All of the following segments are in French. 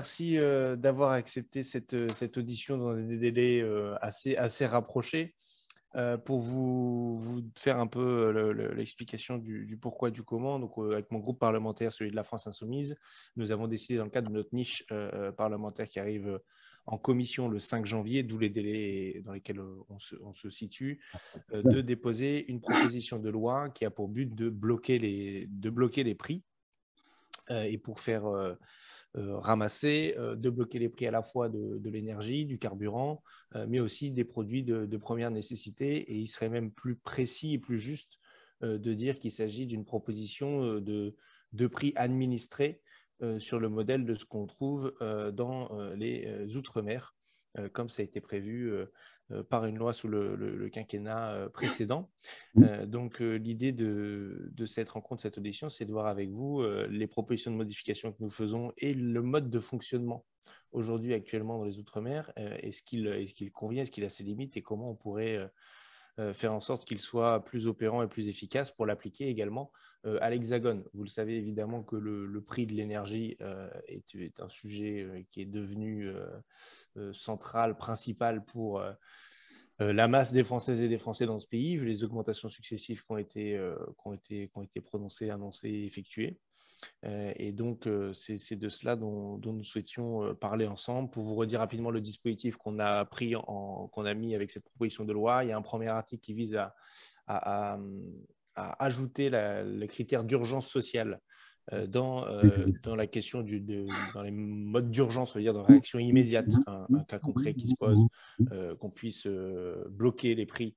Merci d'avoir accepté cette, cette, audition dans des délais assez, assez rapprochés. pour vous, vous, faire un peu l'explication du, pourquoi, du comment, donc avec mon groupe parlementaire, celui de la France Insoumise, nous avons décidé dans le cadre de notre niche parlementaire qui arrive en commission le 5 janvier, d'où les délais dans lesquels on se, on se situe, de déposer une proposition de loi qui a pour but de bloquer les, de bloquer les prix et pour faire euh, ramasser, euh, de bloquer les prix à la fois de, l'énergie, du carburant, euh, mais aussi des produits de, première nécessité. Et il serait même plus précis et plus juste de dire qu'il s'agit d'une proposition de, prix administré sur le modèle de ce qu'on trouve dans les Outre-mer, comme ça a été prévu euh, par une loi sous le, quinquennat euh, précédent. Euh, donc, l'idée de, cette rencontre, cette audition, c'est de voir avec vous les propositions de modification que nous faisons et le mode de fonctionnement aujourd'hui, actuellement, dans les Outre-mer. est-ce qu'il convient, est-ce qu'il a ses limites? Et comment on pourrait faire en sorte qu'il soit plus opérant et plus efficace pour l'appliquer également à l'Hexagone? Vous le savez évidemment que le, prix de l'énergie est, est, un sujet qui est devenu central, principal pour euh, la masse des Françaises et des Français dans ce pays, vu les augmentations successives qui ont été, euh, qui ont été, qui ont été prononcées, annoncées, effectuées. Euh, et donc, c'est de cela dont, nous souhaitions parler ensemble. Pour vous redire rapidement le dispositif qu'on a pris, qu'on a mis avec cette proposition de loi, il y a un premier article qui vise à, ajouter le critère d'urgence sociale euh, dans, euh, dans la question du, de, dans les modes d'urgence, c'est-à-dire dans réaction immédiate, un, cas concret qui se pose, euh, qu'on puisse bloquer les prix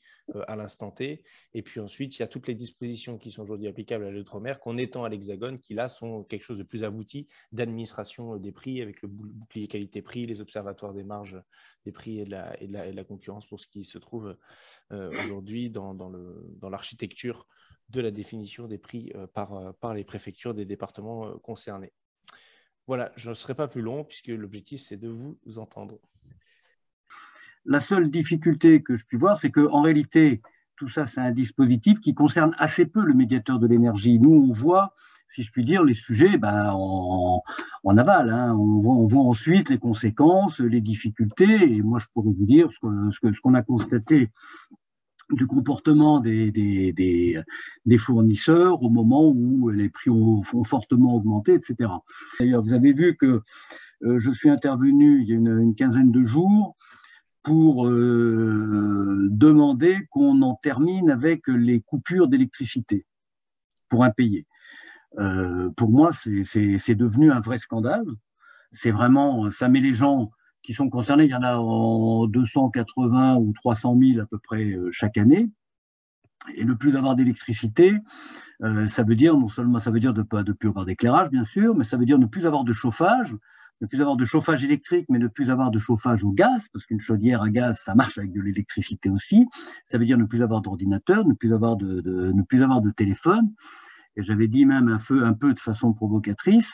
à l'instant T. Et puis ensuite, il y a toutes les dispositions qui sont aujourd'hui applicables à l'outre-mer, qu'on étend à l'hexagone, qui là sont quelque chose de plus abouti d'administration des prix avec le bouclier qualité-prix, les observatoires des marges des prix et de la, et de la, et de la concurrence pour ce qui se trouve aujourd'hui dans, dans l'architecture de la définition des prix euh, par, euh, par les préfectures des départements euh, concernés. Voilà, je ne serai pas plus long puisque l'objectif, c'est de vous entendre. La seule difficulté que je puis voir, c'est qu'en réalité, tout ça, c'est un dispositif qui concerne assez peu le médiateur de l'énergie. Nous, on voit, si je puis dire, les sujets ben, en, aval. Hein. On, voit, ensuite les conséquences, les difficultés. Et moi, je pourrais vous dire ce qu'on a constaté du comportement des, des, fournisseurs au moment où les prix ont, fortement augmenté, etc. D'ailleurs, vous avez vu que euh, je suis intervenu il y a une, quinzaine de jours pour euh, demander qu'on en termine avec les coupures d'électricité pour impayés. Euh, pour moi, c'est devenu un vrai scandale. C'est vraiment, ça met les gens qui sont concernés. Il y en a en 280 ou 300 000 à peu près euh, chaque année. Et ne plus avoir d'électricité, euh, ça veut dire non seulement ça veut dire de ne de plus avoir d'éclairage, bien sûr, mais ça veut dire ne plus avoir de chauffage, ne plus avoir de chauffage électrique, mais ne plus avoir de chauffage au gaz, parce qu'une chaudière à gaz, ça marche avec de l'électricité aussi. Ça veut dire ne plus avoir d'ordinateur, ne de, ne plus avoir de téléphone et j'avais dit même un, peu, un peu de façon provocatrice,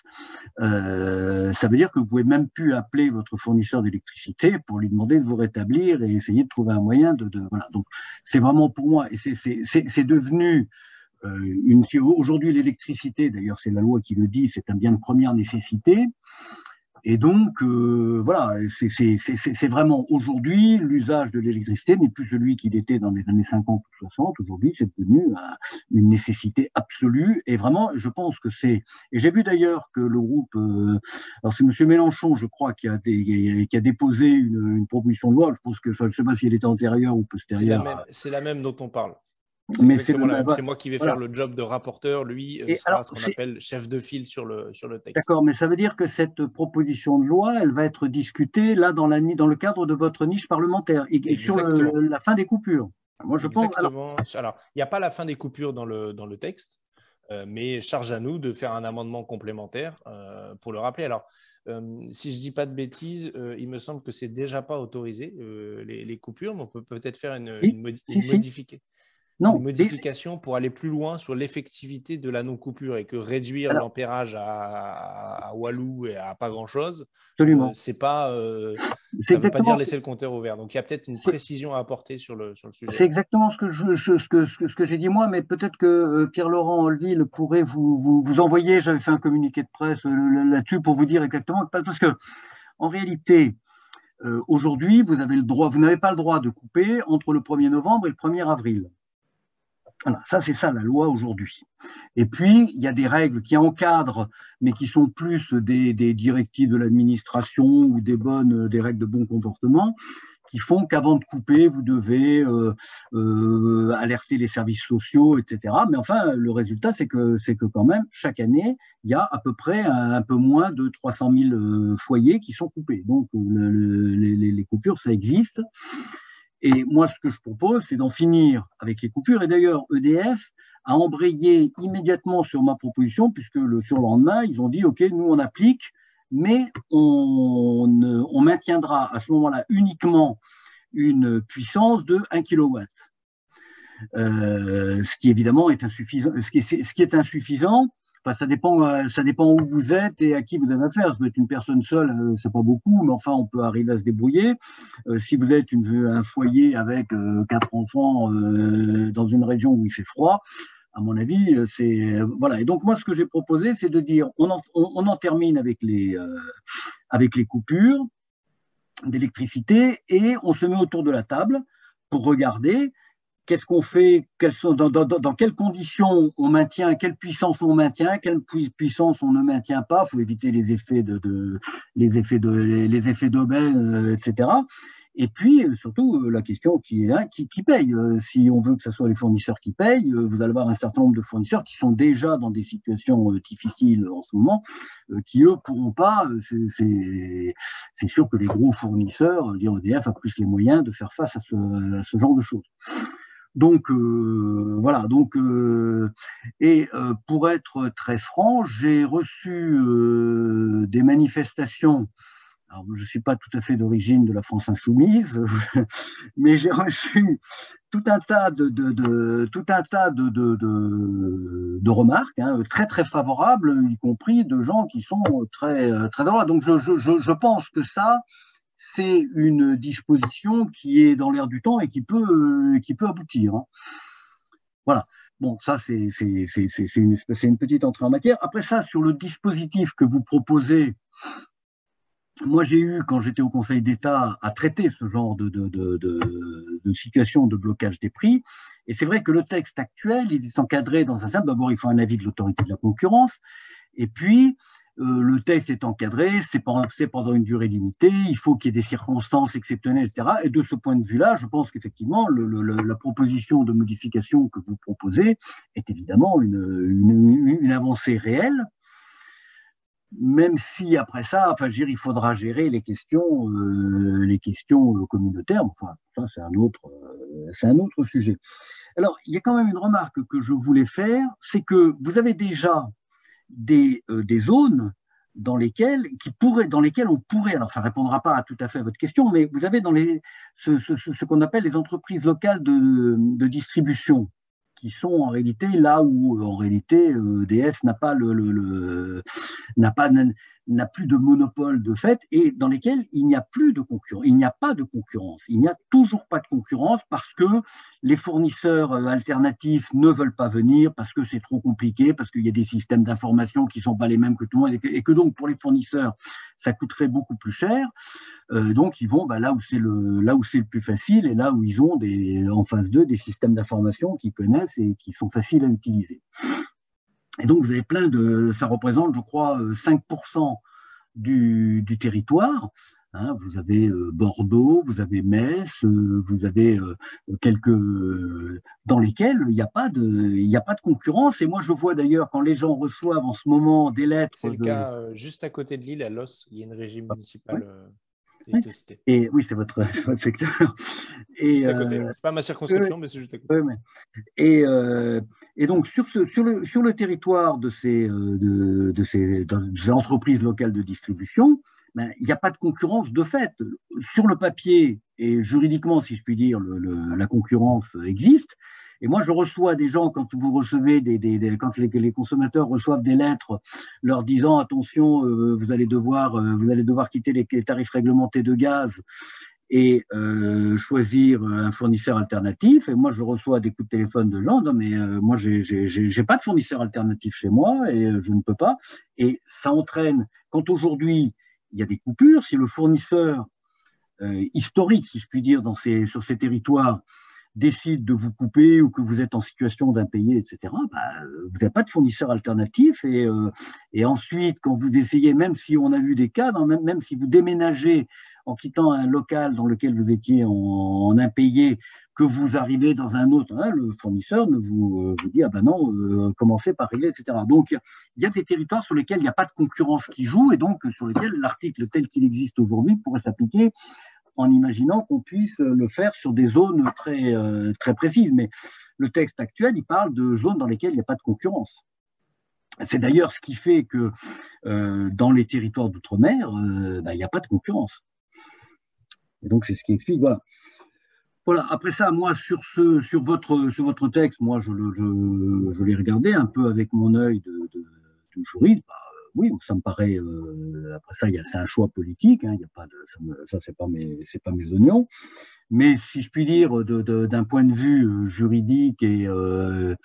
euh, ça veut dire que vous pouvez même plus appeler votre fournisseur d'électricité pour lui demander de vous rétablir et essayer de trouver un moyen de, voilà. Donc c'est vraiment pour moi et c'est devenu euh, une aujourd'hui l'électricité, d'ailleurs c'est la loi qui le dit, c'est un bien de première nécessité. Et donc, euh, voilà, c'est vraiment aujourd'hui, l'usage de l'électricité n'est plus celui qu'il était dans les années 50 ou 60. Aujourd'hui, c'est devenu euh, une nécessité absolue. Et vraiment, je pense que c'est... Et j'ai vu d'ailleurs que le groupe... Euh, alors, c'est M. Mélenchon, je crois, qui a, qui a déposé une, une, proposition de loi. Je pense que, je ne sais pas si elle était antérieure ou postérieure. C'est la, la, même dont on parle. C'est moi qui vais faire le job de rapporteur. Lui euh, sera ce qu'on appelle chef de file sur le, sur le texte. D'accord, mais ça veut dire que cette proposition de loi, elle va être discutée là dans, la, dans le cadre de votre niche parlementaire et, sur la fin des coupures. Moi, je Exactement. Pense, alors, il n'y a pas la fin des coupures dans le, dans le texte, euh, mais charge à nous de faire un amendement complémentaire euh, pour le rappeler. Alors, si je ne dis pas de bêtises, il me semble que c'est déjà pas autorisé, les, les, coupures, mais on peut peut-être faire une, une, modification non, une modification pour aller plus loin sur l'effectivité de la non-coupure et que réduire l'ampérage à, Walou et à pas grand-chose, absolument. Euh, c'est pas, euh, ça ne veut pas dire laisser le compteur ouvert. Donc il y a peut-être une précision à apporter sur le, sur le sujet. C'est exactement ce que, je, ce que, ce que j'ai dit moi, mais peut-être que euh, Pierre-Laurent Olville pourrait vous, vous, vous envoyer, j'avais fait un communiqué de presse là-dessus pour vous dire exactement, parce que en réalité, aujourd'hui, vous n'avez pas le droit de couper entre le 1er novembre et le 1er avril. Voilà, ça c'est ça la loi aujourd'hui. Et puis, il y a des règles qui encadrent, mais qui sont plus des, directives de l'administration ou des bonnes, des règles de bon comportement, qui font qu'avant de couper, vous devez euh, euh, alerter les services sociaux, etc. Mais enfin, le résultat, c'est que, c'est que quand même, chaque année, il y a à peu près un, peu moins de 300 000 euh, foyers qui sont coupés. Donc, les, les coupures, ça existe. Et moi, ce que je propose, c'est d'en finir avec les coupures. Et d'ailleurs, EDF a embrayé immédiatement sur ma proposition, puisque le surlendemain, ils ont dit, OK, nous, on applique, mais on, maintiendra à ce moment-là uniquement une puissance de 1 kW. Euh, ce qui évidemment est insuffisant. Ce qui est insuffisant, ça dépend, euh, ça dépend où vous êtes et à qui vous avez affaire. Si vous êtes une personne seule, euh, c'est pas beaucoup, mais enfin, on peut arriver à se débrouiller. Euh, si vous êtes un foyer avec quatre enfants dans une région où il fait froid, à mon avis, c'est voilà. Et donc moi, ce que j'ai proposé, c'est de dire, on en, on, en, termine avec les avec les coupures d'électricité et on se met autour de la table pour regarder qu'est-ce qu'on fait, quelles sont, dans, quelles conditions on maintient, quelle puissance on maintient, quelle puissance on ne maintient pas. Il faut éviter les effets de, les effets de les effets d'aubaine, euh, etc. Et puis surtout euh, la question qui qui, paye. Euh, si on veut que ce soit les fournisseurs qui payent, vous allez avoir un certain nombre de fournisseurs qui sont déjà dans des situations difficiles en ce moment, qui eux pourront pas. C'est sûr que les gros fournisseurs, dire a plus les moyens de faire face à ce, à ce genre de choses. Donc euh, voilà, donc euh, et euh, pour être très franc, j'ai reçu des manifestations. Alors, je ne suis pas tout à fait d'origine de la France insoumise, mais j'ai reçu tout un tas de, de, de remarques hein, très très favorables, y compris de gens qui sont très très droits. Donc je, je, je pense que ça, c'est une disposition qui est dans l'air du temps et qui peut, euh, qui peut aboutir. Hein. Voilà. Bon, ça, c'est une, une, petite entrée en matière. Après ça, sur le dispositif que vous proposez, moi, j'ai eu, quand j'étais au Conseil d'État, à traiter ce genre de, de, de, de, situation de blocage des prix. Et c'est vrai que le texte actuel, il est encadré dans un simple. D'abord, il faut un avis de l'autorité de la concurrence. Et puis, euh, le texte est encadré, c'est pendant, une durée limitée, il faut qu'il y ait des circonstances exceptionnelles, etc. Et de ce point de vue-là, je pense qu'effectivement, la proposition de modification que vous proposez est évidemment une, avancée réelle, même si après ça, enfin, il faudra gérer les questions, euh, les questions euh, communautaires. Enfin, ça, c'est un c'est un autre sujet. Alors, il y a quand même une remarque que je voulais faire, c'est que vous avez déjà des, euh, des zones dans lesquelles, dans lesquelles on pourrait, alors ça ne répondra pas tout à fait à votre question, mais vous avez dans les, ce, qu'on appelle les entreprises locales de, distribution, qui sont en réalité là où en réalité EDF n'a pas le n'a pas n'a plus de monopole de fait et dans lesquels il n'y a plus de concurrence. Il n'y a pas de concurrence. Il n'y a toujours pas de concurrence parce que les fournisseurs euh, alternatifs ne veulent pas venir, parce que c'est trop compliqué, parce qu'il y a des systèmes d'information qui ne sont pas les mêmes que tout le monde et que, donc pour les fournisseurs, ça coûterait beaucoup plus cher. Euh, donc ils vont bah, là où c'est le là où c'est le plus facile et là où ils ont des, en face d'eux des systèmes d'information qu'ils connaissent et qui sont faciles à utiliser. Et donc, vous avez plein de. Ça représente, je crois, 5% euh, du, du territoire. Hein. vous avez euh, Bordeaux, vous avez Metz, euh, vous avez quelques dans lesquels il n'y a pas de il a pas de concurrence. Et moi, je vois d'ailleurs quand les gens reçoivent en ce moment des lettres. C'est le cas juste à côté de Lille, à Los, il y a une régie municipale. Et oui, c'est votre, secteur. Et euh, c'est pas ma circonscription, mais c'est juste à côté. Et, euh, et, donc sur, ce, sur, le, sur le territoire de ces, euh, de, de ces, entreprises locales de distribution, ben, il n'y a pas de concurrence de fait. Sur le papier et juridiquement, si je puis dire, le, la concurrence existe. Et moi, je reçois des gens, quand vous recevez des, quand les, consommateurs reçoivent des lettres leur disant attention, euh, vous allez devoir, euh, vous allez devoir quitter les, tarifs réglementés de gaz et euh, choisir un fournisseur alternatif. Et moi, je reçois des coups de téléphone de gens, non mais moi, j'ai pas de fournisseur alternatif chez moi et je ne peux pas. Et ça entraîne, quand aujourd'hui il y a des coupures, si le fournisseur historique, si je puis dire, dans ces, sur ces territoires décide de vous couper ou que vous êtes en situation d'impayé, etc., bah, vous n'avez pas de fournisseur alternatif. Et, euh, et, ensuite, quand vous essayez, même si on a vu des cas, même, même si vous déménagez en quittant un local dans lequel vous étiez en, impayé, que vous arrivez dans un autre, hein, le fournisseur ne vous, euh, vous, dit ah ben non, euh, commencez par régler, etc. Donc il y a des territoires sur lesquels il n'y a pas de concurrence qui joue et donc sur lesquels l'article tel qu'il existe aujourd'hui pourrait s'appliquer en imaginant qu'on puisse le faire sur des zones très, euh, très précises. Mais le texte actuel, il parle de zones dans lesquelles il n'y a pas de concurrence. C'est d'ailleurs ce qui fait que euh, dans les territoires d'outre-mer, euh, bah, il n'y a pas de concurrence. Et donc, c'est ce qui explique. Voilà. Voilà, après ça, moi, sur, ce, sur, votre, sur votre texte, moi, je, l'ai regardé un peu avec mon œil de, de, de juriste. Bah, oui, ça me paraît. Euh, après ça, c'est un choix politique. Hein, y a pas de, ça, ça c'est pas mes, c'est pas mes oignons. Mais si je puis dire, d'un point de vue euh, juridique et euh,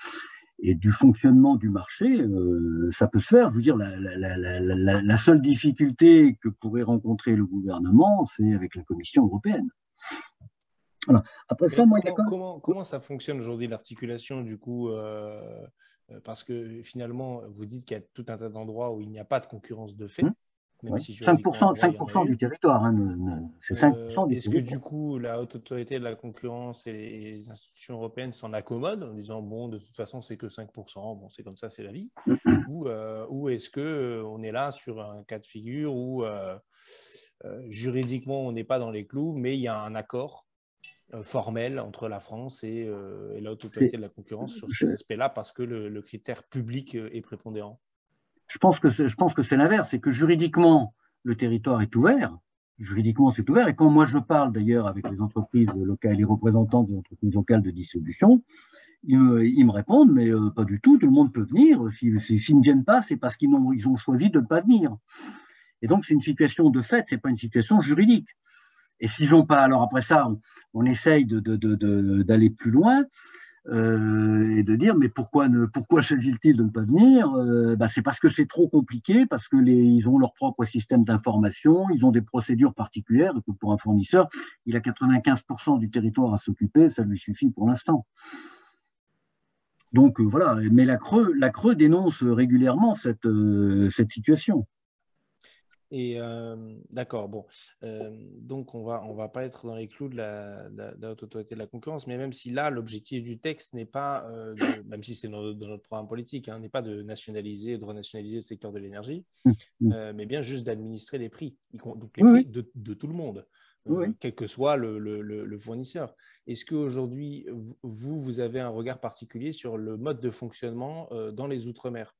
et du fonctionnement du marché, ça peut se faire. Je veux dire, la, la, la, la, seule difficulté que pourrait rencontrer le gouvernement, c'est avec la Commission européenne. Voilà. Après ça, moi, comment, comment, comment, ça fonctionne aujourd'hui l'articulation du coup euh, parce que finalement, vous dites qu'il y a tout un tas d'endroits où il n'y a pas de concurrence de fait. 5%, 5 du territoire, hein, c'est 5% euh, Est-ce que du coup, la haute autorité de la concurrence et les institutions européennes s'en accommodent en disant, bon, de toute façon, c'est que 5%, bon, c'est comme ça, c'est la vie. Ou, euh, ou est-ce qu'on est là sur un cas de figure où juridiquement, on n'est pas dans les clous, mais il y a un accord euh, formel entre la France et, euh, et l'autorité de la concurrence sur cet aspect-là parce que le, critère public euh, est prépondérant Je pense que je pense que c'est l'inverse, c'est que juridiquement le territoire est ouvert. Juridiquement, c'est ouvert. Et quand moi je parle d'ailleurs avec les entreprises locales, les représentants des entreprises locales de distribution, ils me, répondent, mais pas du tout, tout le monde peut venir. S'ils si, ne viennent pas, c'est parce qu'ils ont, ils ont choisi de ne pas venir. Et donc, c'est une situation de fait, ce n'est pas une situation juridique. Et s'ils n'ont pas, alors après ça, on, essaye d'aller plus loin euh, et de dire mais pourquoi ne pourquoi choisissent-ils de ne pas venir euh, bah, C'est parce que c'est trop compliqué, parce que les, ont leur propre système d'information, ils ont des procédures particulières que pour un fournisseur, il a 95% du territoire à s'occuper, ça lui suffit pour l'instant. Donc euh, voilà, mais la Creux, la Creux dénonce régulièrement cette, cette situation. Et d'accord, bon, donc on va on va pas être dans les clous de la, de la, haute autorité de la concurrence, mais même si là l'objectif du texte n'est pas, même si c'est dans, notre programme politique, hein, n'est pas de nationaliser, de renationaliser le secteur de l'énergie, mmh, mmh. mais bien juste d'administrer les prix, donc les prix de, de, tout le monde, quel que soit le, le, le fournisseur. Est-ce qu'aujourd'hui vous vous avez un regard particulier sur le mode de fonctionnement dans les outre-mer?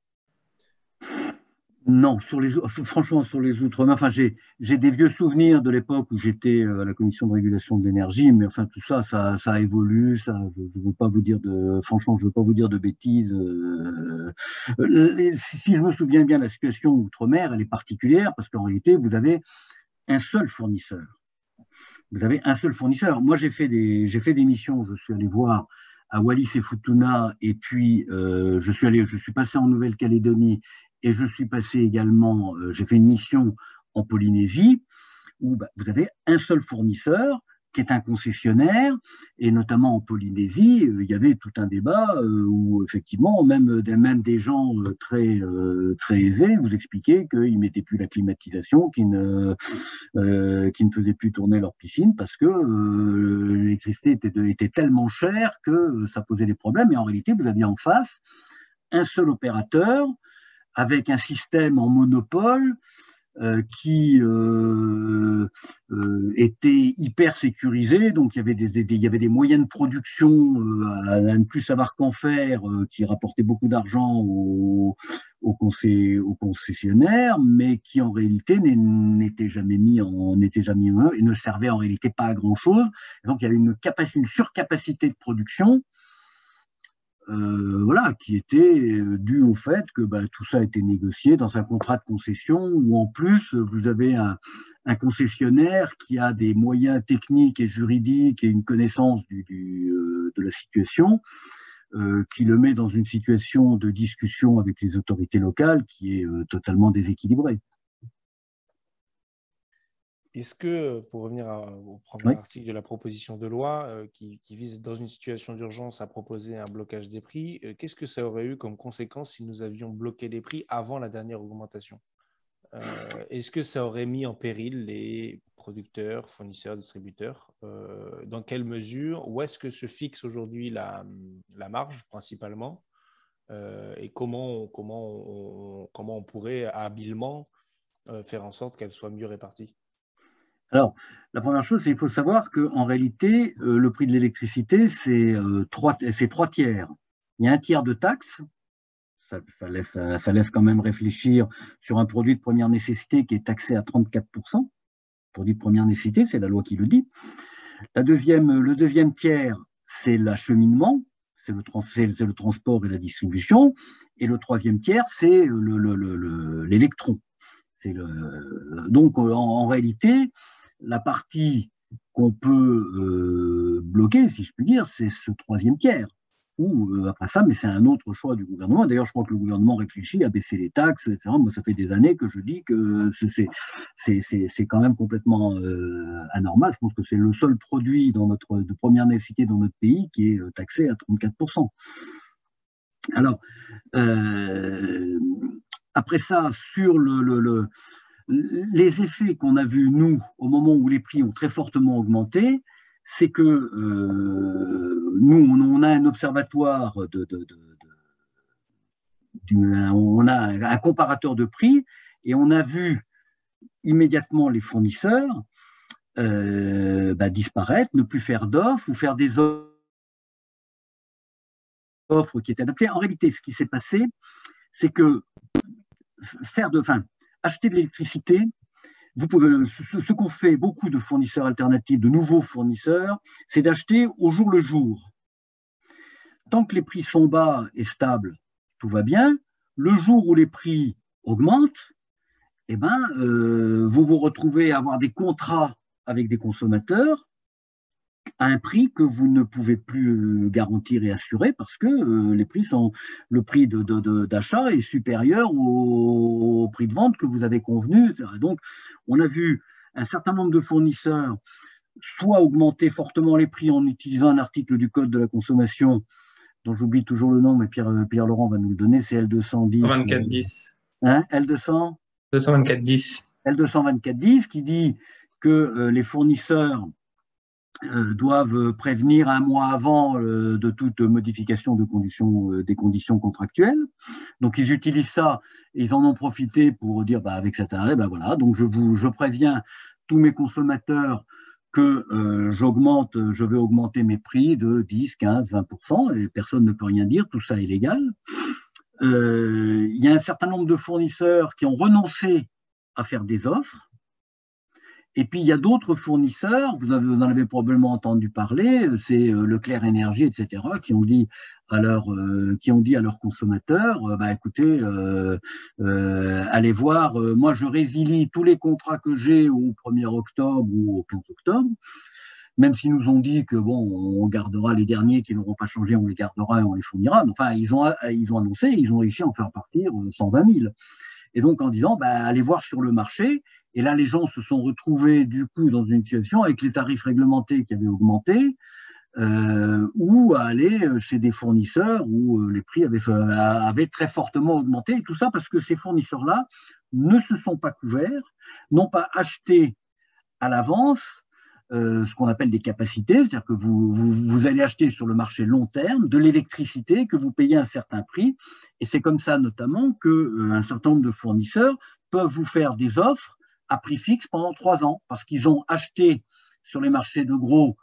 Non, franchement, sur les outre-mer, enfin, j'ai, des vieux souvenirs de l'époque où j'étais euh, à la commission de régulation de l'énergie, mais enfin, tout ça, ça, ça évolue, ça, je ne veux pas vous dire de, bêtises. Euh, si je me souviens bien, la situation outre-mer, elle est particulière parce qu'en réalité, vous avez un seul fournisseur. Vous avez un seul fournisseur. Moi, j'ai fait des, missions, je suis allé voir à Wallis et Futuna, et puis euh, je suis passé en Nouvelle-Calédonie et je suis passé également, euh, j'ai fait une mission en Polynésie, où bah, vous avez un seul fournisseur qui est un concessionnaire, et notamment en Polynésie, euh, il y avait tout un débat euh, où effectivement, même, des gens très, très aisés vous expliquaient qu'ils ne mettaient plus la climatisation, qu'ils ne, qui ne faisaient plus tourner leur piscine parce que l'électricité était tellement chère que ça posait des problèmes, et en réalité, vous aviez en face un seul opérateur avec un système en monopole euh, qui euh, euh, était hyper sécurisé. Donc il y avait des, moyens de production à, ne plus savoir qu'en faire, qui rapportaient beaucoup d'argent aux, concessionnaires, mais qui en réalité n'étaient jamais mis en n'était jamais mis et ne servaient en réalité pas à grand chose. Donc il y avait une surcapacité de production euh, voilà, qui était euh, dû au fait que bah, tout ça a été négocié dans un contrat de concession où en plus vous avez un, concessionnaire qui a des moyens techniques et juridiques et une connaissance euh, de la situation qui le met dans une situation de discussion avec les autorités locales qui est totalement déséquilibrée. Est-ce que, pour revenir au premier article de la proposition de loi euh, qui, vise dans une situation d'urgence à proposer un blocage des prix, euh, qu'est-ce que ça aurait eu comme conséquence si nous avions bloqué les prix avant la dernière augmentation? Euh, Est-ce que ça aurait mis en péril les producteurs, fournisseurs, distributeurs? Dans quelle mesure? Où est-ce que se fixe aujourd'hui la, marge principalement? Et comment, comment, comment on pourrait habilement faire en sorte qu'elle soit mieux répartie? Alors, la première chose, c'est qu'il faut savoir qu'en réalité, euh, le prix de l'électricité, c'est euh, trois, tiers. Il y a un tiers de taxes, ça, laisse, ça, laisse, quand même réfléchir sur un produit de première nécessité qui est taxé à 34%. Produit de première nécessité, c'est la loi qui le dit. La deuxième, le deuxième tiers, c'est l'acheminement, c'est le, transport et la distribution. Et le troisième tiers, c'est l'électron. Le, donc, en réalité, la partie qu'on peut euh, bloquer, si je puis dire, c'est ce troisième tiers. Ou euh, après ça, mais c'est un autre choix du gouvernement. D'ailleurs, je crois que le gouvernement réfléchit à baisser les taxes, etc. Moi, ça fait des années que je dis que c'est quand même complètement euh, anormal. Je pense que c'est le seul produit de première nécessité dans notre pays qui est taxé à 34%. Alors, après ça, sur le les effets qu'on a vus, nous, au moment où les prix ont très fortement augmenté, c'est que euh, nous, on, a un observatoire on a un comparateur de prix et on a vu immédiatement les fournisseurs euh, bah, disparaître, ne plus faire d'offres ou faire des offres qui étaient adaptées. En réalité, ce qui s'est passé, c'est que faire de, enfin, acheter de l'électricité, pouvez, ce, qu'ont fait beaucoup de fournisseurs alternatifs, de nouveaux fournisseurs, c'est d'acheter au jour le jour. Tant que les prix sont bas et stables, tout va bien. Le jour où les prix augmentent, eh ben, euh, vous vous retrouvez à avoir des contrats avec des consommateurs à un prix que vous ne pouvez plus euh, garantir et assurer parce que euh, les prix sont le prix d'achat est supérieur au, prix de vente que vous avez convenu. Donc, on a vu un certain nombre de fournisseurs soit augmenter fortement les prix en utilisant un article du code de la consommation dont j'oublie toujours le nom, mais Pierre, euh, Pierre Laurent va nous le donner, c'est L210. 2410. Hein, L200 22410. L22410 qui dit que les fournisseurs euh, doivent prévenir un mois avant euh, de toute modification de conditions, euh, des conditions contractuelles. Donc ils utilisent ça, ils en ont profité pour dire bah, avec cet arrêt, bah, voilà, donc je vous je préviens tous mes consommateurs que j'augmente, je vais augmenter mes prix de 10, 15, 20%, et personne ne peut rien dire, tout ça est légal. Il y a un certain nombre de fournisseurs qui ont renoncé à faire des offres et puis, il y a d'autres fournisseurs, vous, en avez probablement entendu parler, c'est euh, Leclerc Énergie, etc., qui ont dit à, euh, qui leurs consommateurs, euh, bah, écoutez, allez voir, moi je résilie tous les contrats que j'ai au 1er octobre ou au 15 octobre, même s'ils nous ont dit que bon, on gardera les derniers qui n'auront pas changé, on les gardera et on les fournira. Mais enfin, ils ont, ils ont annoncé, ils ont réussi à en faire partir 120 000. Et donc en disant, bah, allez voir sur le marché, et là, les gens se sont retrouvés du coup dans une situation avec les tarifs réglementés qui avaient augmenté, euh, ou à aller chez des fournisseurs où euh, les prix avaient, très fortement augmenté. Tout ça parce que ces fournisseurs-là ne se sont pas couverts, n'ont pas acheté à l'avance euh, ce qu'on appelle des capacités, c'est-à-dire que vous, vous, allez acheter sur le marché long terme de l'électricité que vous payez un certain prix. Et c'est comme ça notamment qu'un certain nombre de fournisseurs peuvent vous faire des offres à prix fixe pendant trois ans, parce qu'ils ont acheté sur les marchés de gros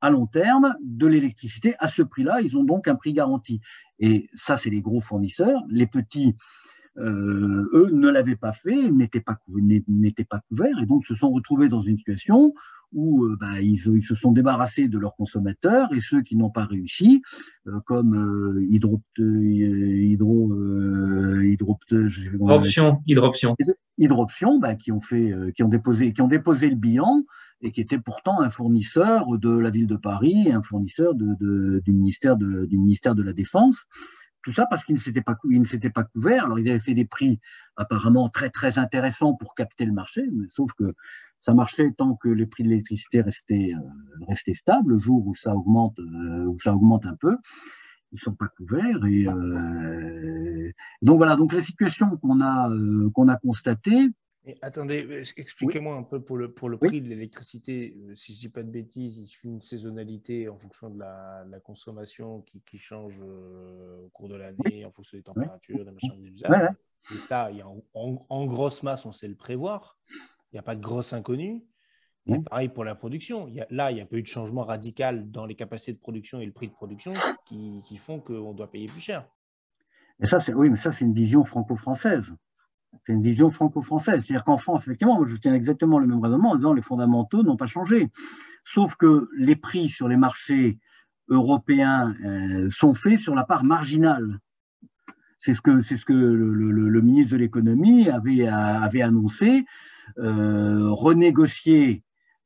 à long terme de l'électricité à ce prix-là. Ils ont donc un prix garanti. Et ça, c'est les gros fournisseurs. Les petits, euh, eux, ne l'avaient pas fait, n'étaient pas, pas couverts, et donc se sont retrouvés dans une situation où euh, bah, ils, se sont débarrassés de leurs consommateurs et ceux qui n'ont pas réussi, euh, comme euh, hydro, hydro, hydroption, hydroption, bah, qui ont fait, qui ont déposé, qui ont déposé le bilan et qui était pourtant un fournisseur de la ville de Paris, un fournisseur de, du ministère de, du ministère de la Défense. Tout ça parce qu'ils ne s'étaient pas, ils ne s'étaient pas couverts. Alors ils avaient fait des prix apparemment très très intéressants pour capter le marché, mais sauf que ça marchait tant que les prix de l'électricité restaient, euh, restaient stables. Le jour où ça augmente, euh, où ça augmente un peu, ils ne sont pas couverts. Et euh, donc voilà. Donc la situation qu'on a qu'on a constatée. attendez, expliquez-moi un peu pour le, pour le prix de l'électricité. Si je ne dis pas de bêtises, il suit une saisonnalité en fonction de la, consommation qui, qui, change au cours de l'année, en fonction des températures, des machins d'usage. Et ça, en, en, grosse masse, on sait le prévoir il n'y a pas de grosse inconnue. Et pareil pour la production. là, il n'y a pas eu de changement radical dans les capacités de production et le prix de production qui, font qu'on doit payer plus cher. Et ça, c'est, oui, mais ça, c'est une vision franco-française. C'est une vision franco-française. C'est-à-dire qu'en France, effectivement, je tiens exactement le même raisonnement en disant les fondamentaux n'ont pas changé. Sauf que les prix sur les marchés européens euh, sont faits sur la part marginale. C'est ce que, c'est ce que le, ministre de l'économie avait, avait annoncé. Euh, renégocier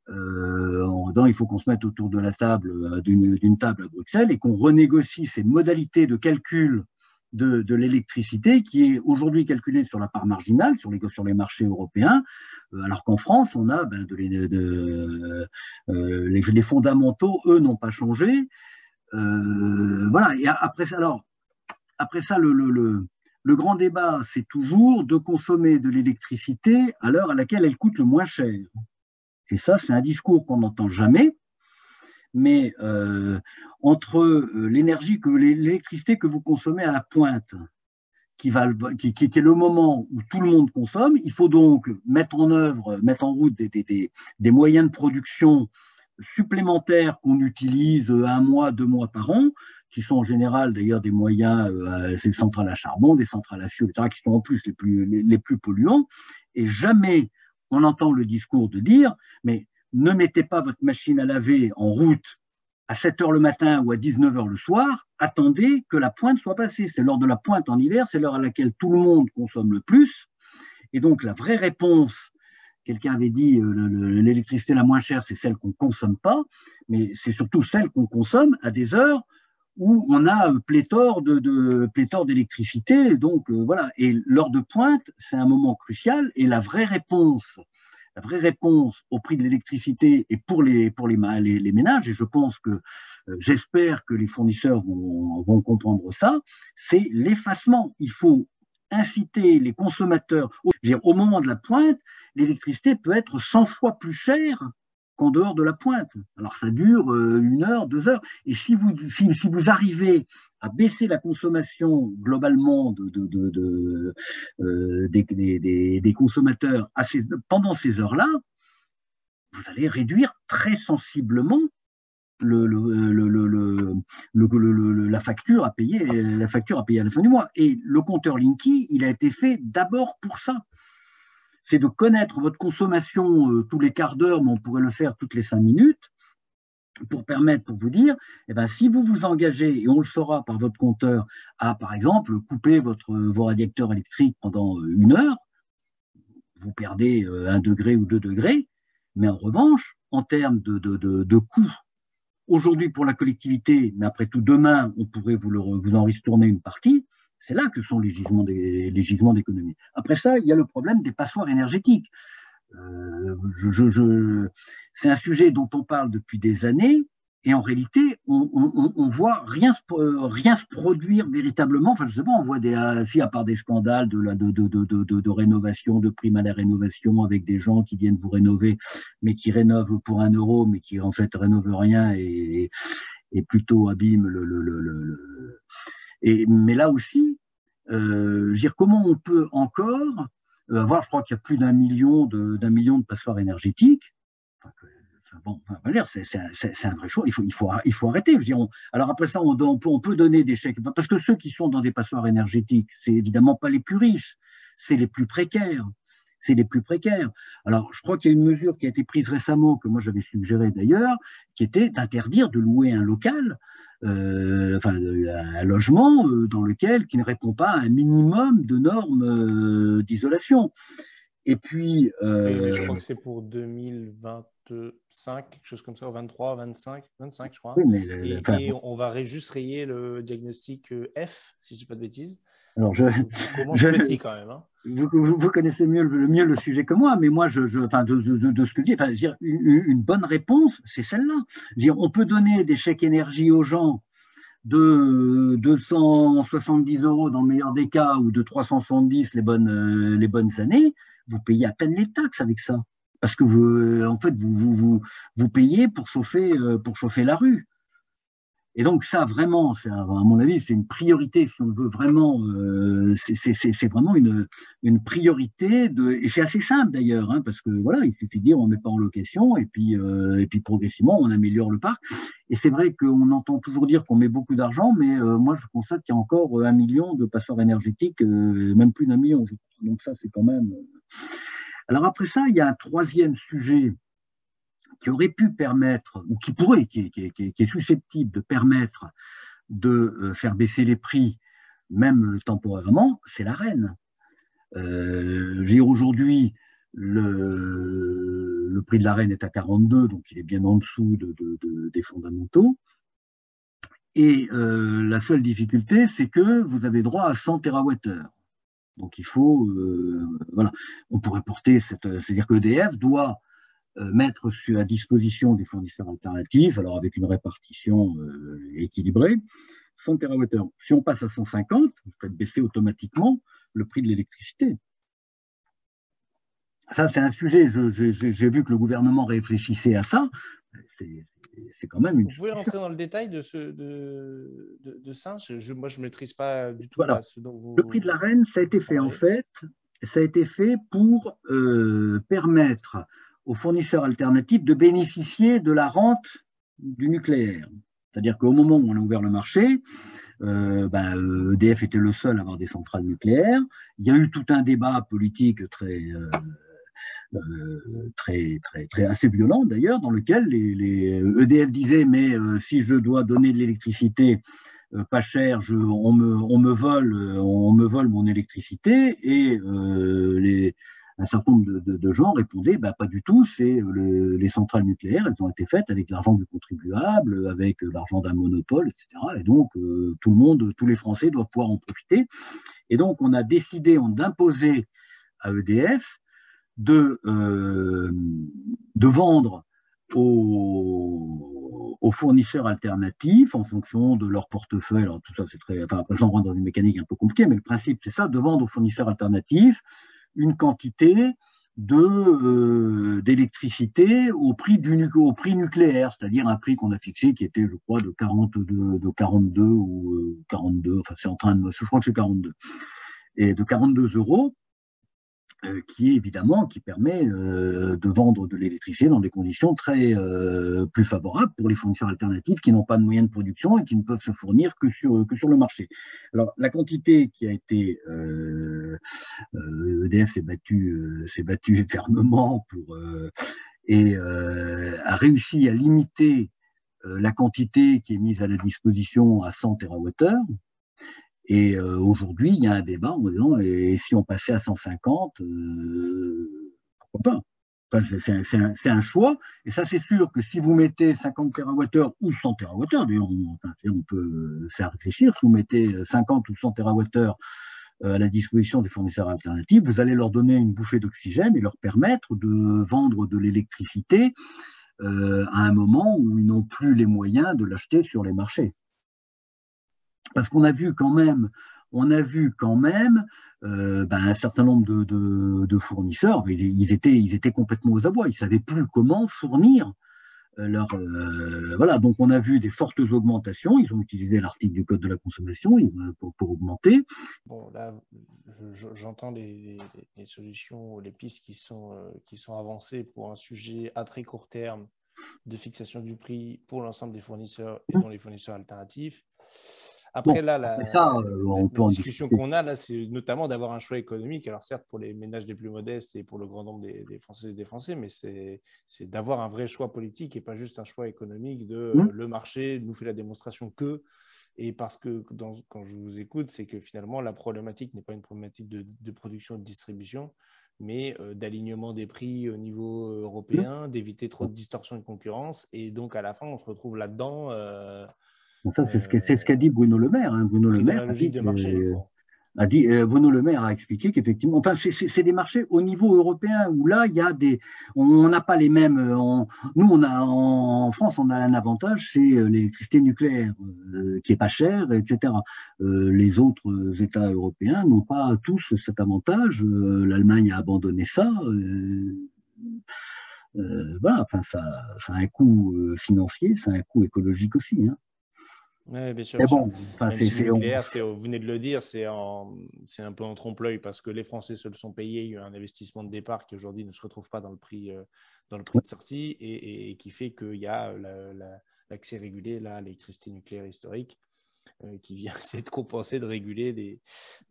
euh, il faut qu'on se mette autour de la table, euh, d'une table à Bruxelles, et qu'on renégocie ces modalités de calcul de, l'électricité qui est aujourd'hui calculée sur la part marginale, sur les, sur les marchés européens, alors qu'en France, on a ben, de, les, fondamentaux, eux, n'ont pas changé. voilà, et après ça, alors, après ça, le grand débat, c'est toujours de consommer de l'électricité à l'heure à laquelle elle coûte le moins cher. Et ça, c'est un discours qu'on n'entend jamais. Mais euh, entre euh, l'énergie que l'électricité que vous consommez à la pointe, qui, va, qui, est le moment où tout le monde consomme, il faut donc mettre en œuvre, mettre en route des moyens de production supplémentaires qu'on utilise un mois, deux mois par an, qui sont en général d'ailleurs des moyens, euh, c'est des centrales à charbon, des centrales à fioul, etc., qui sont en plus les plus, les, plus polluants. Et jamais on entend le discours de dire, mais ne mettez pas votre machine à laver en route à 7 heures le matin ou à 19 heures le soir, attendez que la pointe soit passée. C'est l'heure de la pointe en hiver, c'est l'heure à laquelle tout le monde consomme le plus. Et donc la vraie réponse, quelqu'un avait dit euh, l'électricité la moins chère, c'est celle qu'on ne consomme pas, mais c'est surtout celle qu'on consomme à des heures où on a pléthore de, pléthore d'électricité. Donc euh, voilà. Et l'heure de pointe, c'est un moment crucial. Et la vraie réponse, la vraie réponse au prix de l'électricité et pour les pour les, les, ménages, et je pense que euh, j'espère que les fournisseurs vont, vont comprendre ça, c'est l'effacement. Il faut inciter les consommateurs. Au moment de la pointe, l'électricité peut être 100 fois plus chère qu'en dehors de la pointe. Alors ça dure euh, une heure, deux heures. Et si vous, si, arrivez à baisser la consommation globalement de, euh, des, consommateurs pendant ces heures-là, vous allez réduire très sensiblement la facture à payer, la facture à payer à la fin du mois. Et le compteur Linky, il a été fait d'abord pour ça c'est de connaître votre consommation euh, tous les quarts d'heure, mais on pourrait le faire toutes les cinq minutes, pour permettre, pour vous dire, eh ben, si vous vous engagez, et on le saura par votre compteur, à, par exemple, couper votre, vos radiateurs électriques pendant euh, une heure, vous perdez euh, un degré ou deux degrés, mais en revanche, en termes de, de, de, coûts, aujourd'hui pour la collectivité, mais après tout demain, on pourrait vous, en ristourner une partie, c'est là que sont les gisements d'économie. Après ça, il y a le problème des passoires énergétiques. Euh, c'est un sujet dont on parle depuis des années, et en réalité, on, on, voit rien, rien se produire véritablement. Enfin, je sais pas, on voit des, euh, à part des scandales de, de, rénovation, de prime à la rénovation, avec des gens qui viennent vous rénover, mais qui rénovent pour un euro, mais qui en fait rénovent rien et, plutôt abîment le, et, mais là aussi, euh, dire comment on peut encore avoir, je crois qu'il y a plus d'un million de d'un de passoires énergétiques. Enfin, bon, c'est un vrai choix. Il faut, il faut, il faut arrêter. alors après ça, on, peut, on peut donner des chèques parce que ceux qui sont dans des passoires énergétiques, c'est évidemment pas les plus riches, c'est les plus précaires c'est les plus précaires. Alors, je crois qu'il y a une mesure qui a été prise récemment, que moi j'avais suggéré d'ailleurs, qui était d'interdire de louer un local, euh, enfin un logement euh, dans lequel qui ne répond pas à un minimum de normes euh, d'isolation. Et puis, je crois que c'est pour 2025, quelque chose comme ça, 23, 25, 25, je crois. et, on va juste rayer le diagnostic F, si je ne dis pas de bêtises. Alors, je, je, petit quand même. Hein. Vous, vous, connaissez mieux le, mieux le sujet que moi, mais moi, je, je enfin, de, de, de, ce que je dis, enfin, dire, une, une, bonne réponse, c'est celle-là. On peut donner des chèques énergie aux gens de 270 euros dans le meilleur des cas ou de 370 les bonnes, euh, les bonnes années, vous payez à peine les taxes avec ça. Parce que vous, en fait, vous, payez pour chauffer, euh, pour chauffer la rue. Et donc ça, vraiment, à mon avis, c'est une priorité, si on veut vraiment, euh, c'est vraiment une, priorité, et c'est assez simple d'ailleurs, hein, parce que voilà, il suffit de dire on met pas en location, et puis, euh, progressivement, on améliore le parc. Et c'est vrai qu'on entend toujours dire qu'on met beaucoup d'argent, mais euh, moi, je constate qu'il y a encore un million de passeurs énergétiques, même plus d'un million. Donc ça, c'est quand même... Alors après ça, il y a un troisième sujet qui aurait pu permettre, ou qui pourrait, qui, est susceptible de permettre de euh, faire baisser les prix, même temporairement, c'est la reine. Euh, aujourd'hui, le, prix de la reine est à 42, donc il est bien en dessous de, des fondamentaux. Et euh, la seule difficulté, c'est que vous avez droit à 100 TWh. Donc il faut, euh, voilà, on pourrait porter cette, c'est-à-dire que EDF doit euh, mettre à disposition des fournisseurs alternatifs, alors avec une répartition euh, équilibrée, 100 TWh. Si on passe à 150, vous faites baisser automatiquement le prix de l'électricité. Ça, c'est un sujet, j'ai vu que le gouvernement réfléchissait à ça. Quand même une... Vous pouvez rentrer dans le détail de, ce, de, de, ça Moi, je ne maîtrise pas du tout ce dont vous... Le prix de la reine, ça a été fait en fait, ça a été fait pour euh, permettre aux fournisseurs alternatifs de bénéficier de la rente du nucléaire. C'est-à-dire qu'au moment où on a ouvert le marché, euh, ben, EDF était le seul à avoir des centrales nucléaires. Il y a eu tout un débat politique très, euh, euh, très, très, très assez violent d'ailleurs, dans lequel les, EDF disait mais si je dois donner de l'électricité pas cher, on, me, on, me vole, on me vole mon électricité et un certain nombre de, gens répondaient bah, pas du tout, c'est euh, les centrales nucléaires, elles ont été faites avec l'argent du contribuable, avec l'argent d'un monopole, etc. Et donc, euh, tout le monde, tous les Français doivent pouvoir en profiter. Et donc, on a décidé d'imposer à EDF de, euh, de vendre aux, aux, fournisseurs alternatifs en fonction de leur portefeuille. Tout ça, c'est très. Enfin, après, on rentre dans une mécanique un peu compliquée, mais le principe, c'est ça, de vendre aux fournisseurs alternatifs une quantité euh, d'électricité au prix du au prix nucléaire, c'est-à-dire un prix qu'on a fixé qui était, je crois, de 42, de 42 ou 42, euh, enfin c'est en train de, je crois que c'est 42, et de 42 euros qui est évidemment qui permet euh, de vendre de l'électricité dans des conditions très euh, plus favorables pour les fournisseurs alternatifs qui n'ont pas de moyens de production et qui ne peuvent se fournir que sur que sur le marché. Alors la quantité qui a été EDF e s'est battu s'est fermement pour et a réussi à limiter la quantité qui est mise à la disposition à 100 TWh et euh, aujourd'hui, il y a un débat en disant, et si on passait à 150, euh, pourquoi pas? C'est un, choix, et ça c'est sûr que si vous mettez 50 TWh ou 100 TWh, d'ailleurs on, on, peut faire réfléchir, si vous mettez 50 ou 100 TWh à la disposition des fournisseurs alternatifs, vous allez leur donner une bouffée d'oxygène et leur permettre de vendre de l'électricité euh, à un moment où ils n'ont plus les moyens de l'acheter sur les marchés. Parce qu'on a vu quand même, on a vu quand même euh, ben, un certain nombre de, fournisseurs, ils étaient, ils étaient complètement aux abois, ils ne savaient plus comment fournir euh, leur. Euh, voilà, donc on a vu des fortes augmentations, ils ont utilisé l'article du Code de la consommation pour, augmenter. Bon, là, j'entends les, solutions, les pistes qui sont, qui sont avancées pour un sujet à très court terme de fixation du prix pour l'ensemble des fournisseurs et dont les fournisseurs alternatifs. Après, là, la, ça, euh, on discussion qu'on a, là, c'est notamment d'avoir un choix économique. Alors, certes, pour les ménages les plus modestes et pour le grand nombre des, des Françaises et des Français, mais c'est d'avoir un vrai choix politique et pas juste un choix économique de mmh. le marché nous fait la démonstration que. Et parce que quand je vous écoute, c'est que finalement, la problématique n'est pas une problématique de, de production et de distribution, mais euh, d'alignement des prix au niveau euh, européen, d'éviter trop de distorsion de concurrence. Et donc, à la fin, on se retrouve là-dedans. Euh, ça, c'est ce qu'a dit Bruno Le Maire. Hein. Bruno Le Maire a dit, marché, a dit euh, Bruno Le Maire a expliqué qu'effectivement, enfin, c'est des marchés au niveau européen où là, il y a des, on n'a pas les mêmes. Euh, nous, on a en France, on a un avantage, c'est euh, l'électricité nucléaire qui est pas chère, etc. les autres États européens n'ont pas tous cet avantage. L'Allemagne a abandonné ça. voilà, enfin, ça, ça, a un coût financier, ça a un coût écologique aussi. Hein. Oui, bien sûr. bon, vous venez de le dire, c'est un peu en trompe-l'œil parce que les Français se le sont payés. Il y a eu un investissement de départ qui aujourd'hui ne se retrouve pas dans le prix, euh, dans le prix de sortie et, qui fait qu'il y a l'accès régulé à l'électricité nucléaire historique. Euh, qui vient essayer de compenser, de réguler des,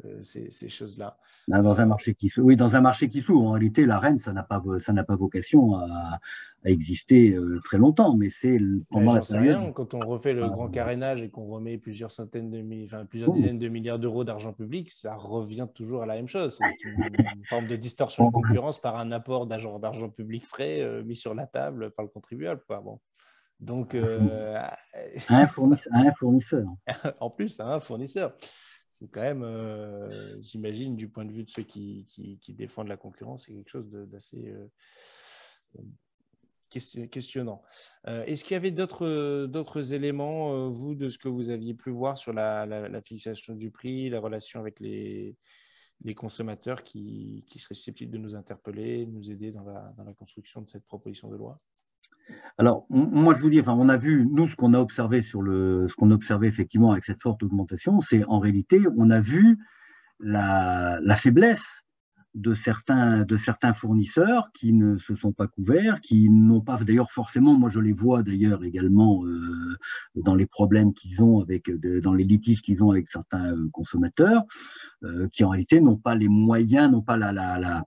euh, ces, choses-là. Dans un marché qui oui, dans un marché qui s'ouvre. En réalité, la reine, ça n'a pas, ça n'a pas vocation à, exister euh, très longtemps, mais c'est pendant la période. quand on refait le ah. grand carénage et qu'on remet plusieurs centaines de enfin, plusieurs dizaines de milliards d'euros d'argent public, ça revient toujours à la même chose. C'est une, forme de distorsion de concurrence par un apport d'argent public frais mis sur la table par le contribuable. Quoi. Bon. Donc, euh, un, fournisseur, en plus, un fournisseur. C'est quand même, euh, j'imagine, du point de vue de ceux qui, qui, défendent la concurrence, c'est quelque chose d'assez euh, questionnant. Est-ce qu'il y avait d'autres éléments, vous, de ce que vous aviez pu voir sur la, fixation du prix, la relation avec les, les consommateurs qui, qui, seraient susceptibles de nous interpeller, de nous aider dans la, dans la construction de cette proposition de loi? Alors, moi, je vous dis, enfin, on a vu, nous, ce qu'on a observé sur le, ce qu'on a observé effectivement avec cette forte augmentation, c'est en réalité, on a vu la, faiblesse de certains, de certains fournisseurs qui ne se sont pas couverts, qui n'ont pas, d'ailleurs, forcément, moi, je les vois d'ailleurs également euh, dans les problèmes qu'ils ont avec, dans les litiges qu'ils ont avec certains euh, consommateurs, euh, qui en réalité n'ont pas les moyens, n'ont pas la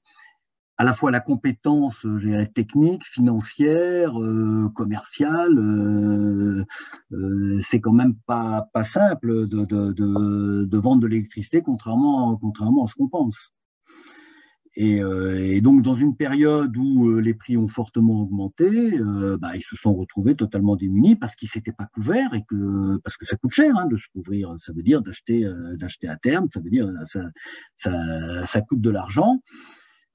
à la fois la compétence euh, technique, financière, euh, commerciale. Euh, c'est quand même pas, simple de, vendre de l'électricité, contrairement, à ce qu'on pense. Et, donc, dans une période où les prix ont fortement augmenté, bah, ils se sont retrouvés totalement démunis parce qu'ils s'étaient pas couverts et que parce que ça coûte cher hein, de se couvrir. Ça veut dire d'acheter à terme, ça veut dire ça, ça coûte de l'argent.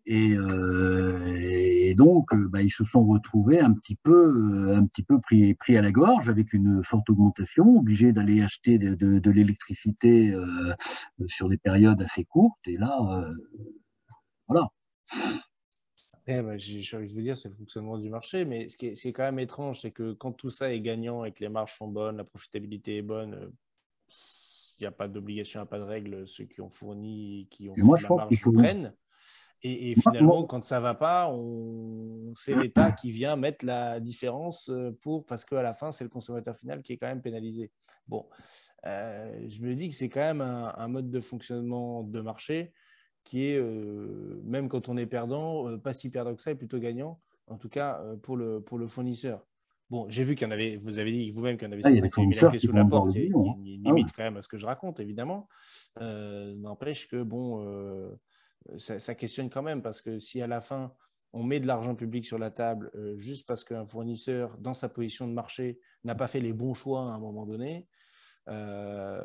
Euh, et, donc, euh, bah, ils se sont retrouvés un petit peu, euh, un petit peu pris, pris à la gorge avec une forte augmentation, obligés d'aller acheter de, l'électricité sur des périodes assez courtes. Et là, voilà. Eh ben, j'ai envie de vous dire, c'est le fonctionnement du marché, mais ce qui est, quand même étrange, c'est que quand tout ça est gagnant et que les marges sont bonnes, la profitabilité est bonne, il n'y a pas d'obligation, il n'y a pas de règle. Ceux qui ont fourni, qui ont fait la marge prennent. Et, finalement, quand ça va pas, c'est l'État qui vient mettre la différence euh, pour parce qu'à la fin, c'est le consommateur final qui est quand même pénalisé. Bon, euh, je me dis que c'est quand même un, mode de fonctionnement de marché qui est, euh, même quand on est perdant, pas si perdant que ça, et plutôt gagnant, en tout cas pour le, pour le fournisseur. Bon, j'ai vu qu'il y en avait, vous avez dit vous-même qu'il y en avait ah, qui mis la clé sous la porte. Il y a une, ah limite quand même à ce que je raconte, évidemment. N'empêche que, bon, ça, questionne quand même parce que si à la fin, on met de l'argent public sur la table euh, juste parce qu'un fournisseur, dans sa position de marché, n'a pas fait les bons choix à un moment donné, euh,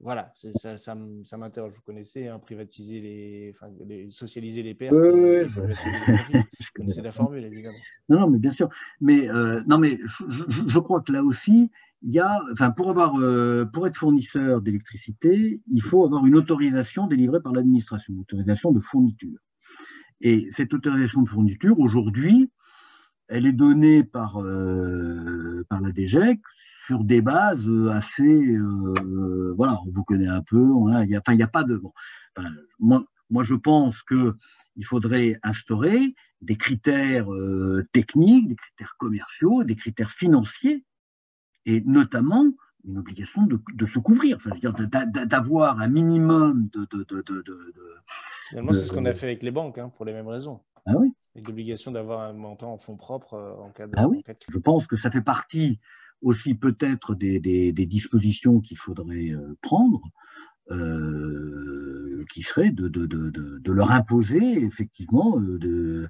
voilà, ça, ça, m'interroge. Vous connaissez, hein, privatiser les, enfin, socialiser les pertes, oui, Vous connaissez la formule, évidemment. Non, non, mais bien sûr. Mais, euh, non, mais je, crois que là aussi, il y a, enfin, pour, avoir, euh, pour être fournisseur d'électricité, il faut avoir une autorisation délivrée par l'administration, une autorisation de fourniture. Et cette autorisation de fourniture, aujourd'hui, elle est donnée par, euh, par la DGEC sur des bases assez, euh, voilà, on vous connaît un peu, il n'y a, a pas de, moi, moi, je pense que il faudrait instaurer des critères techniques, des critères commerciaux, des critères financiers et notamment une obligation de, se couvrir, enfin, d'avoir un minimum de. Finalement, c'est ce qu'on a fait avec les banques, hein, pour les mêmes raisons. Ah oui. Avec l'obligation d'avoir un montant en fonds propres euh, en cas de. Ah oui. Je pense que ça fait partie aussi peut-être des, dispositions qu'il faudrait euh, prendre. Euh, qui serait de, leur imposer effectivement de,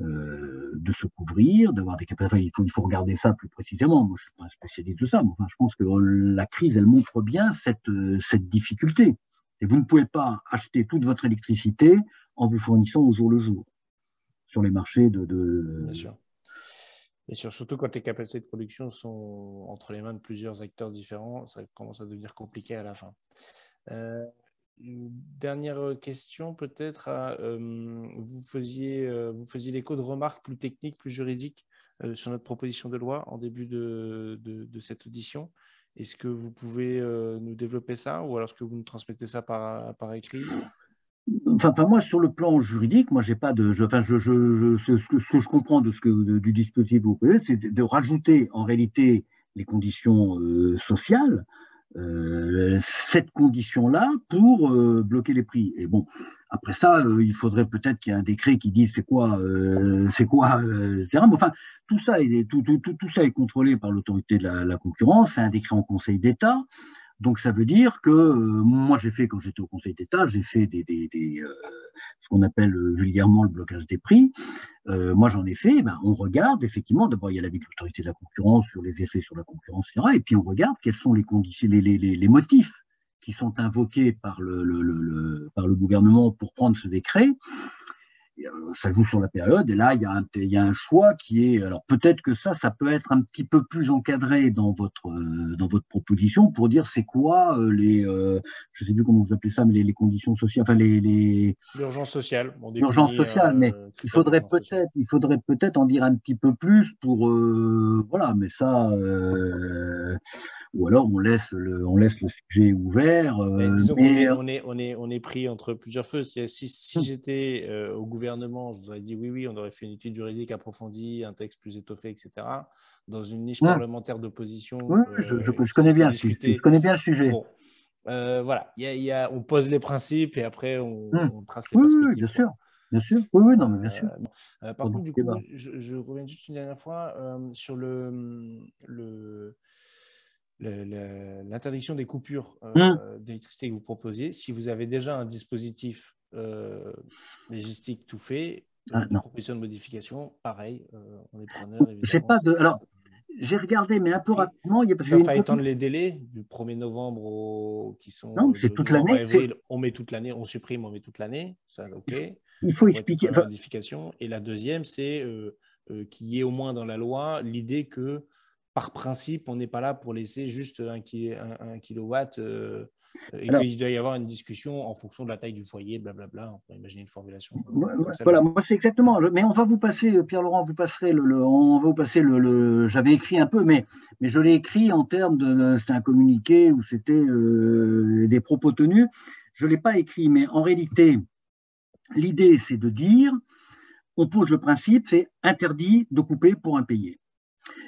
euh, de se couvrir, d'avoir des capacités. il, faut, il faut regarder ça plus précisément. Moi, je ne suis pas un spécialiste de ça, mais enfin, je pense que la crise, elle montre bien cette, difficulté. Et vous ne pouvez pas acheter toute votre électricité en vous fournissant au jour le jour sur les marchés de. Bien sûr. Sûr, surtout quand les capacités de production sont entre les mains de plusieurs acteurs différents, ça commence à devenir compliqué à la fin. Euh, dernière question peut-être. Euh, vous faisiez, euh, vous faisiez l'écho de remarques plus techniques, plus juridiques sur notre proposition de loi en début de, de, cette audition. Est-ce que vous pouvez nous développer ça ou alors est-ce que vous nous transmettez ça par, par écrit? Enfin, moi, sur le plan juridique, moi, j'ai pas de. Enfin, ce, que, je comprends de ce que, du dispositif c'est de, rajouter en réalité les conditions sociales euh, cette condition-là pour euh, bloquer les prix. Et bon, après ça, euh, il faudrait peut-être qu'il y ait un décret qui dise c'est quoi, c'est quoi, etc. Mais enfin, tout ça, est, tout, tout, tout, ça est contrôlé par l'autorité de la concurrence. C'est un décret en Conseil d'État. Donc ça veut dire que euh, moi j'ai fait quand j'étais au Conseil d'État, j'ai fait des, euh, ce qu'on appelle euh, vulgairement le blocage des prix. moi j'en ai fait. Ben, on regarde effectivement. D'abord il y a l'avis de l'autorité de la concurrence sur les effets sur la concurrence, etc. Et puis on regarde quels sont les conditions, les, motifs qui sont invoqués par le, par le gouvernement pour prendre ce décret. Euh, ça joue sur la période. Et là, il y, a un, il y a un choix qui est. Alors peut-être que ça, ça peut être un petit peu plus encadré dans votre euh, dans votre proposition pour dire c'est quoi euh, les. je ne sais plus comment vous appelez ça, mais les, conditions sociales. Enfin les. les... L'urgence sociale. L'urgence sociale, mais il faudrait peut-être il faudrait peut-être en dire un petit peu plus pour voilà. Mais ça. ou alors on laisse le on laisse le sujet ouvert. Mais, on, est, on est on est pris entre plusieurs feux. Si, si hum. j'étais au gouvernement gouvernement, je vous aurais dit oui, oui, on aurait fait une étude juridique approfondie, un texte plus étoffé, etc. Dans une niche parlementaire d'opposition. Oui, je, euh, connais bien, je connais bien le sujet. Euh, voilà, y a, on pose les principes et après on, hum. trace les perspectives. Oui, bien sûr. Bien sûr, oui, oui, non, mais bien sûr. Euh, par contre, du coup, je, reviens juste une dernière fois sur le, le, l'interdiction des coupures hum. d'électricité que vous proposez. Si vous avez déjà un dispositif euh, légistique tout fait. Ah, proposition de modification, pareil, euh, on est preneur. J'ai pas de. Alors, j'ai regardé, mais un peu rapidement. Il y a parce qu'il étendre les délais du 1er novembre au... qui sont. Non, c'est toute l'année. On met toute l'année, on supprime, on met toute l'année. Ça, ok. Il faut expliquer. La modification. Et la deuxième, c'est euh, euh, qu'il y ait au moins dans la loi l'idée que, par principe, on n'est pas là pour laisser juste un, un, kilowatt. Euh, et qu'il doit y avoir une discussion en fonction de la taille du foyer, blablabla. On peut imaginer une formulation. voilà, moi c'est exactement. Mais on va vous passer, Pierre-Laurent, vous passerez le, on va vous passer le. J'avais écrit un peu, mais, mais je l'ai écrit en termes de. C'était un communiqué où c'était euh, des propos tenus. Je ne l'ai pas écrit, mais en réalité, l'idée c'est de dire on pose le principe, c'est interdit de couper pour impayé.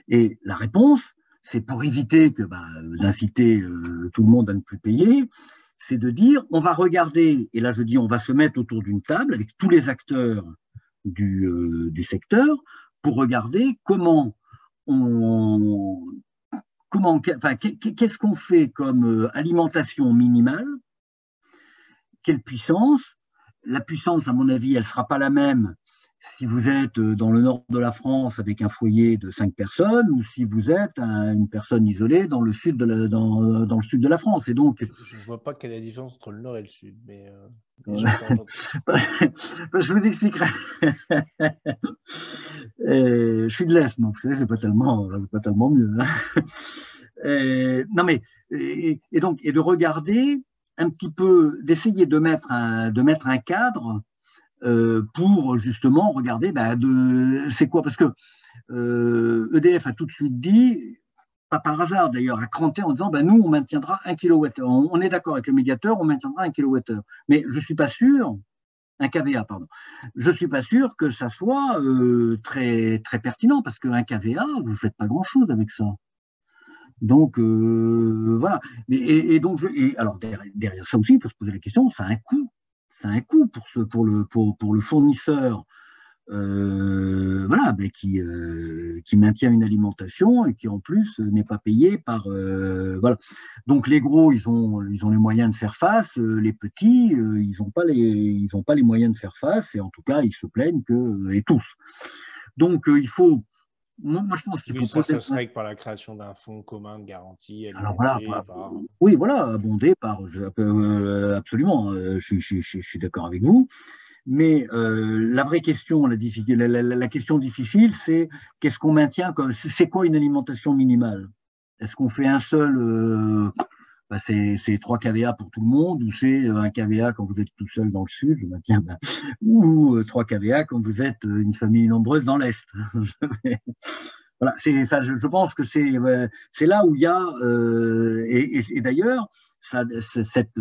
Et la réponse, c'est pour éviter que bah, d'inciter euh, tout le monde à ne plus payer, c'est de dire on va regarder, et là je dis on va se mettre autour d'une table avec tous les acteurs du, euh, secteur pour regarder comment on qu'est-ce qu'on fait comme euh, alimentation minimale, quelle puissance. La puissance, à mon avis, elle ne sera pas la même si vous êtes euh, dans le nord de la France avec un foyer de cinq personnes ou si vous êtes une personne isolée dans le sud de la, dans, le sud de la France. Et donc, je ne vois pas quelle est la différence entre le nord et le sud, mais, euh, je vous expliquerai. je suis de l'Est, donc vous savez, c'est pas tellement, pas tellement mieux. Hein. non mais et, donc et de regarder un petit peu, d'essayer de mettre un, de mettre un cadre euh, pour justement regarder bah, c'est quoi? Parce que EDF euh, e a tout de suite dit pas par hasard d'ailleurs, à cranté en disant bah, nous, on maintiendra un kWh. On, est d'accord avec le médiateur, on maintiendra un kWh. Mais je ne suis pas sûr, un KVA, pardon, je ne suis pas sûr que ça soit euh, très, très pertinent parce qu'un KVA, vous ne faites pas grand-chose avec ça. Donc voilà. Et, donc, et alors derrière, ça aussi, il faut se poser la question, ça a un coût. Ça a un coût pour, ce, pour, le, pour, pour le fournisseur euh, voilà, mais qui, euh, qui maintient une alimentation et qui en plus n'est pas payé par euh, voilà. Donc les gros, ils ont ils ont les moyens de faire face, les petits, ils n'ont pas les pas les moyens de faire face et en tout cas ils se plaignent que et tous. Donc il faut moi, je pense qu'il faut ça, ça se règle par la création d'un fonds commun de garantie. Alors voilà, oui, voilà, abondé par absolument. je, je, je suis d'accord avec vous. Mais euh, la vraie question, la, la, question difficile, c'est qu'est-ce qu'on maintient comme c'est quoi une alimentation minimale? Est-ce qu'on fait un seul euh, bah, c'est trois KVA pour tout le monde ou c'est euh, un KVA quand vous êtes tout seul dans le sud, je maintiens, bah, ou trois KVA quand vous êtes une famille nombreuse dans l'est. voilà. Je, pense que c'est là où il y a et d'ailleurs cette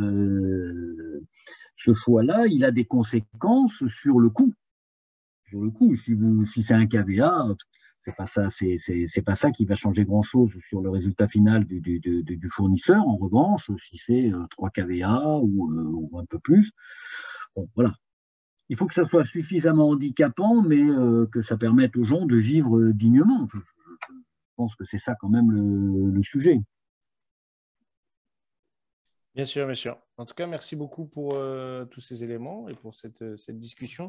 ce choix-là, il a des conséquences sur le coût. Sur le coût, si, vous, si c'est un KVA, c'est pas ça, c'est, pas ça qui va changer grand-chose sur le résultat final du, du, fournisseur. En revanche, si c'est 3 euh, KVA euh, ou, un peu plus, bon, voilà. Il faut que ça soit suffisamment handicapant, mais euh, que ça permette aux gens de vivre dignement. Je, pense que c'est ça quand même le sujet. Bien sûr, bien sûr. En tout cas, merci beaucoup pour tous ces éléments et pour cette, cette discussion.